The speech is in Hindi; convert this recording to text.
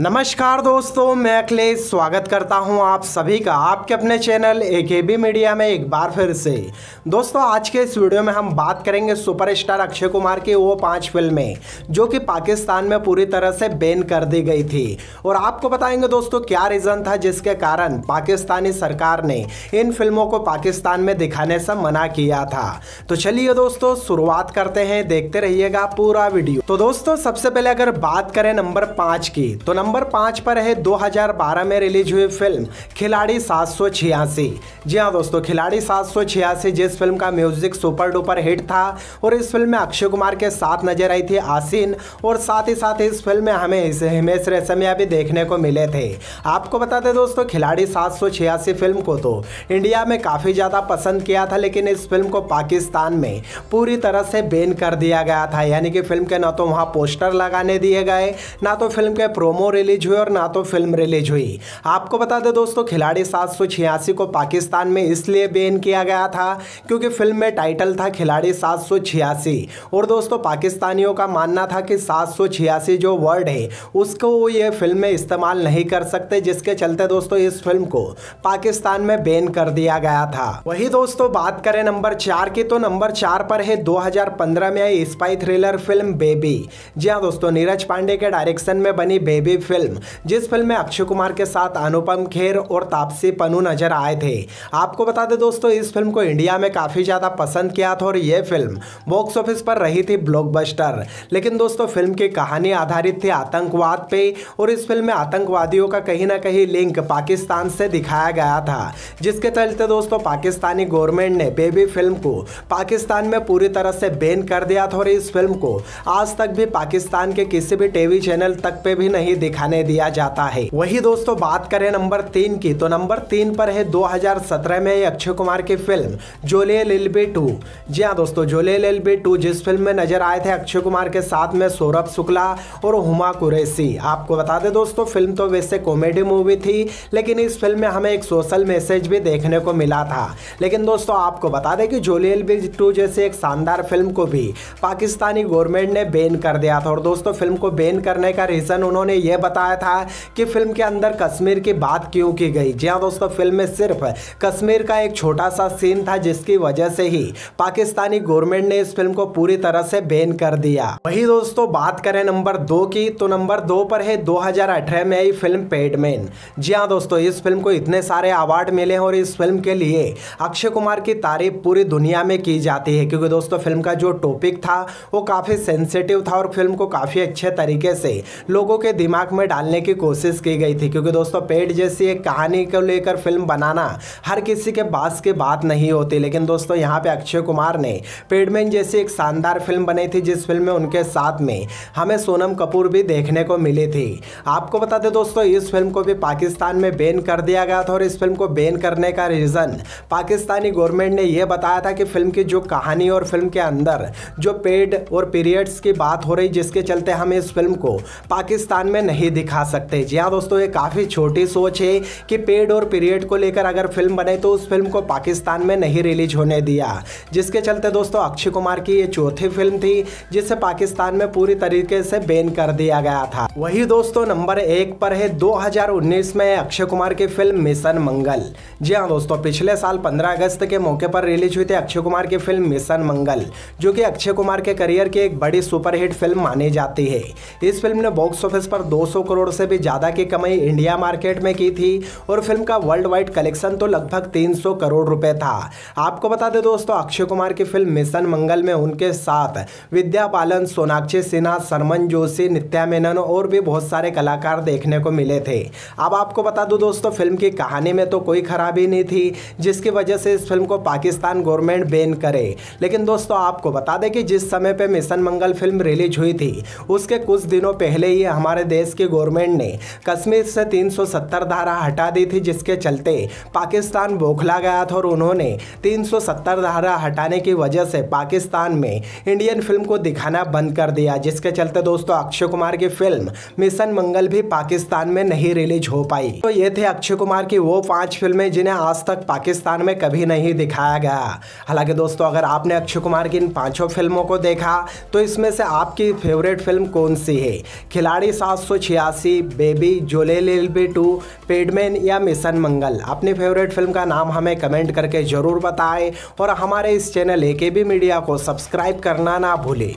नमस्कार दोस्तों, मैं अखिलेश स्वागत करता हूँ आप सभी का आपके अपने चैनल ए के बी मीडिया में एक बार फिर से। दोस्तों, आज के इस वीडियो में हम बात करेंगे सुपरस्टार अक्षय कुमार की वो पाँच फ़िल्में, जो कि पाकिस्तान में पूरी तरह से बैन कर दी गई थी। और आपको बताएँगे दोस्तों, क्या रीज़न था जिसके कारण पाकिस्तानी सरकार ने इन फ़िल्मों को पाकिस्तान में दिखाने से मना किया था। तो चलिए दोस्तों, शुरुआत करते हैं, देखते रहिएगा पूरा वीडियो। तो दोस्तों, सबसे पहले अगर बात करें नंबर पाँच की तो नंबर नंबर पाँच पर है 2012 में रिलीज़ हुई फ़िल्म खिलाड़ी सात सौ छियासी। जी हाँ दोस्तों, खिलाड़ी सात सौ छियासी जिस फ़िल्म का म्यूज़िक सुपर डुपर हिट था और इस फ़िल्म में अक्षय कुमार के साथ नज़र आई थी आसीन और साथ ही साथ इस फ़िल्म में हमें हिमेश रेशमिया भी देखने को मिले थे। आपको बता दें दोस्तों, खिलाड़ी सात सौ छियासी फ़िल्म को तो इंडिया में काफ़ी ज़्यादा पसंद किया था, लेकिन इस फ़िल्म को पाकिस्तान में पूरी तरह से बैन कर दिया गया था। यानी कि फ़िल्म के ना तो वहाँ पोस्टर लगाने दिए गए, ना तो फ़िल्म के प्रोमो रिलीज़ हुए और ना तो फ़िल्म रिलीज़ हुई। आपको बता दें दोस्तों, खिलाड़ी सात को पाकिस्तान में इसलिए बैन किया गया था क्योंकि फ़िल्म में टाइटल था खिलाड़ी सात और दोस्तों, पाकिस्तानियों का मानना था कि सात जो वर्ड है, उसको ये फ़िल्म में इस्तेमाल नहीं कर सकते, जिसके चलते दोस्तों, इस फ़िल्म को पाकिस्तान में बैन कर दिया गया था। वही दोस्तों, बात करें नंबर चार की तो नंबर चार पर है 2015 में आई स्पाई थ्रिलर फ़िल्म बेबी। जी हाँ दोस्तों, नीरज पांडे के डायरेक्शन में बनी बेबी फ़िल्म जिस फ़िल्म में अक्षय कुमार के साथ अनुपम खेर और तापसी पनु नज़र आए थे। आपको बता दें दोस्तों, इस फ़िल्म को इंडिया में काफ़ी ज़्यादा पसंद किया था और यह फ़िल्म बॉक्स ऑफ़िस पर रही थी ब्लॉकबस्टर लेकिन दोस्तों फ़िल्म की कहानी आधारित थी आतंकवाद पे और इस फ़िल्म में आतंकवादियों का कहीं ना कहीं लिंक पाकिस्तान से दिखाया गया था। जिसके चलते दोस्तों, पाकिस्तानी गवर्नमेंट ने बेबी फ़िल्म को पाकिस्तान में पूरी तरह से बैन कर दिया था और इस फ़िल्म को आज तक भी पाकिस्तान के किसी भी टीवी चैनल तक पे भी नहीं दिखाने दिया जाता है। वही दोस्तों, बात करें नंबर तीन की तो नंबर तीन पर है 2017 में अक्षय कुमार की फ़िल्म, जोले लिलबी टू। जी हाँ दोस्तों, जोले लिलबी टू जिस फ़िल्म में नज़र आए थे अक्षय कुमार के साथ में सौरभ शुक्ला और हुमा कुरैसी। आपको बता दें दोस्तों, फ़िल्म तो वैसे कॉमेडी मूवी थी, लेकिन इस फ़िल्म में हमें एक सोशल मैसेज भी देखने को मिला था। लेकिन दोस्तों, आपको बता दें कि जोले एल टू जैसे एक शानदार फ़िल्म को भी पाकिस्तानी गवर्नमेंट ने बैन कर दिया था। और दोस्तों, फ़िल्म को बैन करने का रीज़न उन्होंने ये बताया था कि फ़िल्म के अंदर कश्मीर की बात क्यों की गई? जी हाँ दोस्तों, फ़िल्म में सिर्फ़ कश्मीर का एक छोटा सा सीन था जिसकी वजह से ही पाकिस्तानी गवर्नमेंट ने इस फ़िल्म को पूरी तरह से बैन कर दिया। वही दोस्तों, बात करें नंबर दो की तो नंबर दो पर है 2018 में आई फ़िल्म पेडमैन जी हाँ दोस्तों, इस फ़िल्म को इतने सारे अवार्ड मिले हैं और इस फ़िल्म के लिए अक्षय कुमार की तारीफ़ पूरी दुनिया में की जाती है, क्योंकि दोस्तों फ़िल्म का जो टॉपिक था, वो काफ़ी सेंसिटिव था और फ़िल्म को काफ़ी अच्छे तरीके से लोगों के दिमाग में डालने की कोशिश की गई थी, क्योंकि दोस्तों, पेट जैसी एक कहानी को लेकर फ़िल्म बनाना हर किसी के बास की बात नहीं होती। लेकिन दोस्तों, यहाँ पे अक्षय कुमार ने पेडमैन जैसी एक शानदार फ़िल्म बनाई थी, जिस फ़िल्म में उनके साथ में हमें सोनम कपूर भी देखने को मिली थी। आपको बता दें दोस्तों, इस फ़िल्म को भी पाकिस्तान में बैन कर दिया गया था और इस फ़िल्म को बैन करने का रीज़न पाकिस्तानी गवर्नमेंट ने यह बताया था कि फ़िल्म की जो कहानी और फ़िल्म के अंदर जो पेड और पीरियड्स की बात हो रही, जिसके चलते हम इस फ़िल्म को पाकिस्तान में नहीं दिखा सकते जी हाँ दोस्तों, ये काफ़ी छोटी सोच है कि पेड और पीरियड को लेकर अगर फ़िल्म बने तो उस फ़िल्म को पाकिस्तान में नहीं रिलीज़ होने दिया। जिसके चलते दोस्तों, अक्षय कुमार की ये चौथी फ़िल्म थी, जिसे पाकिस्तान में पूरी तरीके से बैन कर दिया गया था। वही दोस्तों, नंबर एक पर है 2019 में अक्षय कुमार की फ़िल्म मिशन मंगल। जी हाँ दोस्तों, पिछले साल 15 अगस्त के मौके पर रिलीज़ हुई थी अक्षय कुमार की फ़िल्म मिशन मंगल, जो कि अक्षय कुमार के करियर की एक बड़ी सुपरहिट फ़िल्म मानी जाती है। इस फ़िल्म ने बॉक्स ऑफ़िस पर 200 करोड़ से भी ज़्यादा की कमाई इंडिया मार्केट में की थी और फ़िल्म का वर्ल्ड वाइड कलेक्शन तो लगभग 300 करोड़ रुपए था। आपको बता दें दोस्तों, अक्षय कुमार की फ़िल्म मिशन मंगल में उनके साथ विद्या बालन, सोनाक्षी सिन्हा, सरमन जोशी, नित्या मेनन और भी बहुत सारे कलाकार देखने को मिले थे। अब आपको बता दूँ दोस्तों, फ़िल्म की कहानी में तो कोई खराबी नहीं थी, जिसकी वजह से इस फ़िल्म को पाकिस्तान गवर्नमेंट बैन करे। लेकिन दोस्तों, आपको बता दें कि जिस समय पर मिशन मंगल फ़िल्म रिलीज़ हुई थी, उसके कुछ दिनों पहले ही हमारे देश की गवर्नमेंट ने कश्मीर से 370 धारा हटा दी थी, जिसके चलते पाकिस्तान बौखला गया था और उन्होंने 370 धारा हटाने की वजह से पाकिस्तान में इंडियन फ़िल्म को दिखाना बंद कर दिया, जिसके चलते दोस्तों अक्षय कुमार की फ़िल्म मिशन मंगल भी पाकिस्तान में नहीं रिलीज़ हो पाई। तो ये थे अक्षय कुमार की वो पाँच फ़िल्में जिन्हें आज तक पाकिस्तान में कभी नहीं दिखाया गया। हालाँकि दोस्तों, अगर आपने अक्षय कुमार की इन पाँचों फ़िल्मों को देखा तो इसमें से आपकी फेवरेट फ़िल्म कौन सी है? खिलाड़ी सात छियासी, Baby, Jolly B two, Padman या मिशन मंगल। अपनी फेवरेट फ़िल्म का नाम हमें कमेंट करके ज़रूर बताएँ और हमारे इस चैनल ए के बी मीडिया को सब्सक्राइब करना ना भूलें।